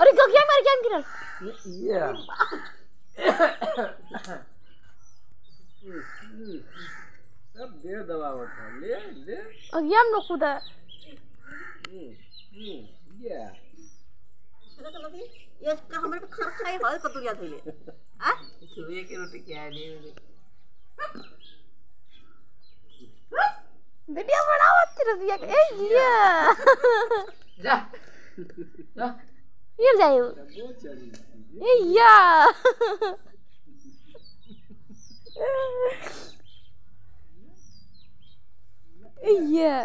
अरे गगिया मार के गिरल या अब दे दवा उठा ले ले अगिया में खुदा या ये का हमरे खर खाए होय कतुरिया धइले आ चूहे की रोटी क्या है? नहीं वीडियो बनाओ। terus eh iya. Dah. Dah. Iya zayu eh, iya. Eh, iya.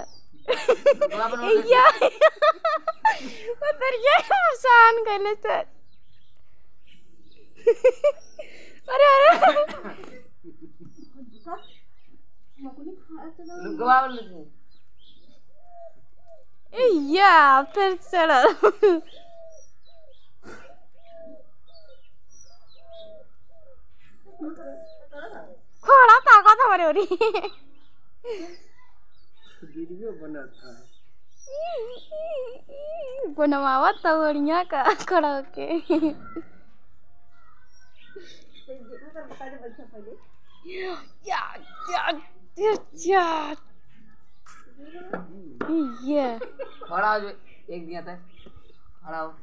Eh, iya. Motornya pesan karena tak ada ada. Gua ए या उधर ये परेशान करने से अरे अरे गवा लगे ए या फिर चढ़ खोड़ा ताकत हमारे ओरी वीडियो बना था बनवावा तो बढ़िया का खड़ा होके या या या या ये खड़ा हो जो एक दिया था। खड़ा हो।